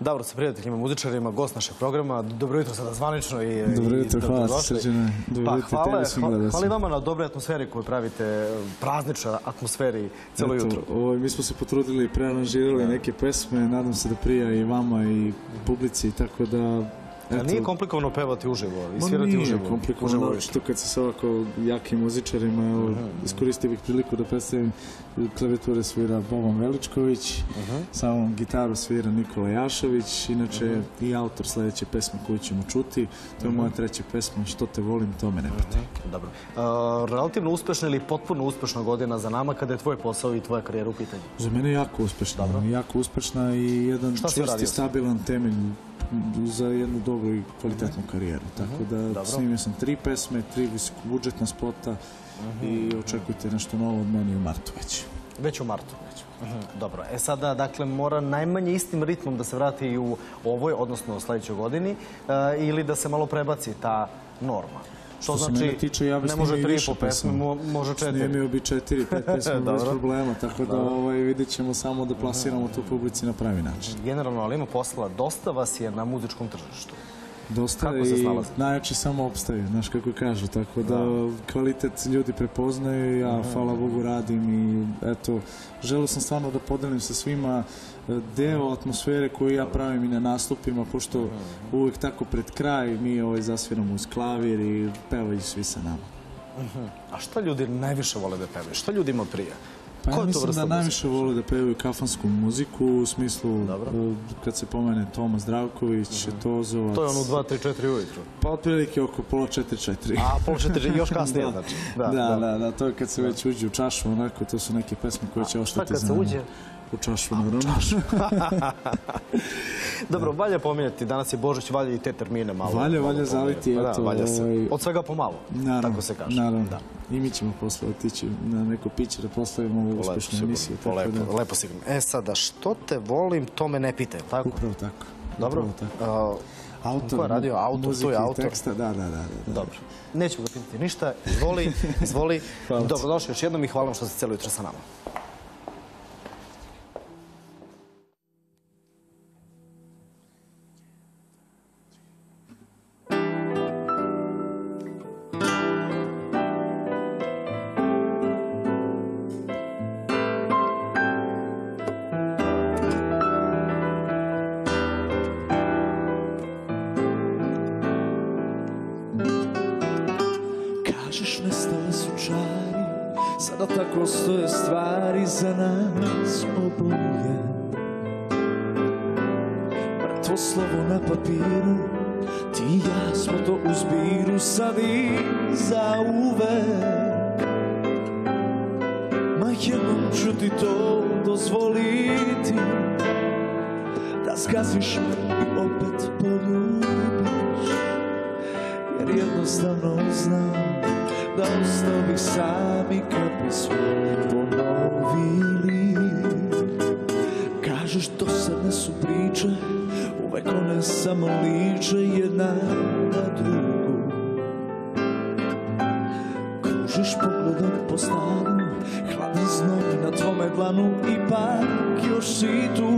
Dobro, sa prijateljima, muzičarima, gost našeg programa. Dobro jutro sada zvanično i Dobro jutro, hvala Srđane. Pa, hvala, hvala vama na dobroj atmosferi koju pravite, prazničnoj atmosferi cijelo jutro. Ovo, mi smo se potrudili i prearanžirali neke pesme, nadam se da prija i vama i publici, tako da Eto, nije komplikovano pevati uživo i svirati uživo? Nije komplikovano, što kad se s ovako jakim muzičarima, evo, iskoristio bih priliku da predstavim klavijature svira Boban Veličković, samom gitaru svira Nikola Jašović, inače i autor sljedeće pesme koju ćemo čuti. To je moja treća pesma, Što te volim, to me ne pitaj. Dobro. relativno uspešna ili potpuno uspešna godina za nama kada je tvoj posao i tvoja karijera u pitanju? Za mene je jako uspešna. Jako uspešna i jedan čvrst i stabilan temelj za jednu dobru i kvalitetnu karijeru. Tako da snimio sam tri pesme, tri visokobudžetna spota i očekujte nešto novo od meni u martu već. Već u martu? Već. Dobro. E sada, dakle, mora najmanje istim ritmom da se vrati i u ovoj, odnosno u sljedećoj godini, ili da se malo prebaci ta norma? Što znači, se tiče, ja ne može tri po pesme, može četiri. Snimio bi četiri, pet pesme bez problema, tako da ovaj, vidjet ćemo samo da plasiramo tu publici na pravi način. Generalno, ali ima posla, dosta vas je na muzičkom tržištu. Dosta i najjači samo opstaju, znaš kako kažu, tako da, kvalitet ljudi prepoznaju, ja hvala Bogu radim i eto, želio sam stvarno da podelim sa svima deo atmosfere koju ja pravim i na nastupima, pošto uvijek tako pred kraj mi ovaj zasviramo uz klavir i pevaju svi sa nama. A šta ljudi najviše vole da pevaju? Šta ljudima prije? Pa ja mislim da najviše vole da pevaju kafansku muziku u smislu kad se pomene Toma Zdravković, Tozovac. To je ono u 2, 3, 4 ujutru? Pa otprilike oko pola 4, 4. A pola 4, još kasnije znači. Da, da, da, to je kad se već uđe u čašu, onako, to su neke pesme koje će ostati za Šta kad se uđe? U čašu, naravno. Dobro, valja pominjati, danas je Božić, valja i te termine malo. Valja, valja zaliti, eto. valja se. Ovaj, od svega pomalo, naravno, tako se kaže. Naravno, da. I mi ćemo posle otići na neko piće da proslavimo ovu uspješnu emisiju. Lepo, lepo sigurno. E sada, što te volim, to me ne pitaj, tako? Upravo tako. Dobro. Tako. Autor, je radio autor, tu je autor. Teksta, da, da, da, Dobro. Nećemo ga pitati ništa. Izvoli, izvoli. Dobrodošli još jednom i hvala vam što ste cijelo jutro sa nama. Sada tako stoje stvari za nas oboje Mrtvo slovo na papiru Ti i ja smo to u zbiru Sad i za uvek Ma jednom ću ti to dozvoliti Da zgaziš i opet poljubiš. Jer jednostavno znam da ostavi sami kad bi sve ponovili. Kažeš dosadne su priče, uvek one samo liče jedna na drugu. Kružiš pogledom po stanu, hladan znoj na tvome dlanu Ipak još si tu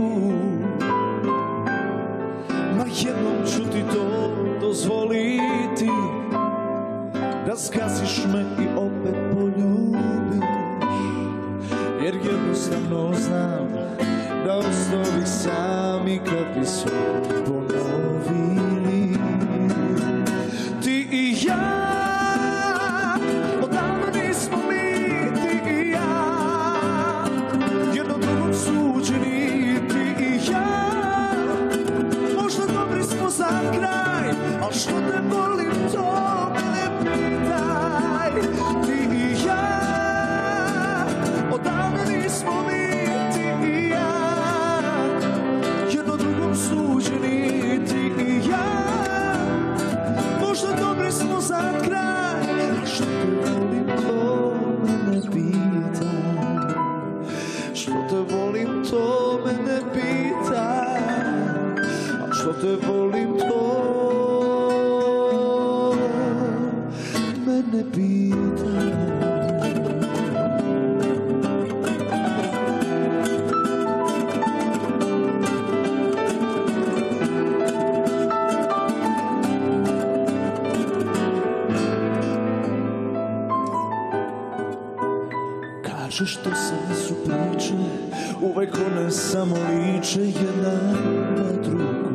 jednostavno znam da ostavi sami kad bi sve ponovili Slušaš to sve su priče Uvek one samo liče jedna na drugu.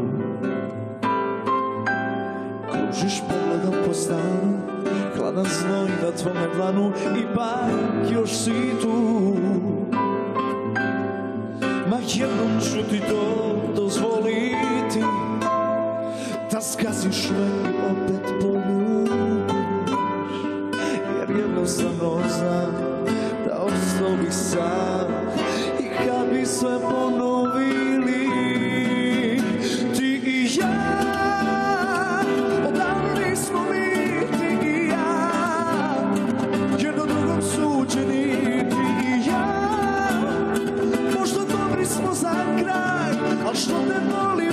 Kružiš pogledom po stanu Hladan znoj na tvome dlanu Ipak još si tu. Ma jednom ću ti to dozvoliti Da skaziš me i opet poljubiš Jer jednostavno znam ostao bih sam bi sve ponovili Ti i ja. Odavno nismo mi ti i ja. Jedno drugom suđeni ti i ja. Možda dobri smo za kraj Al što te me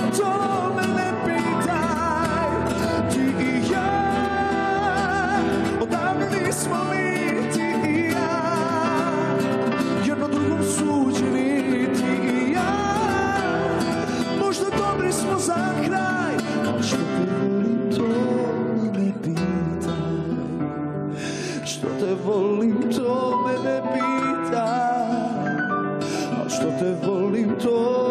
Što te volim, to mene pita. A što te volim, to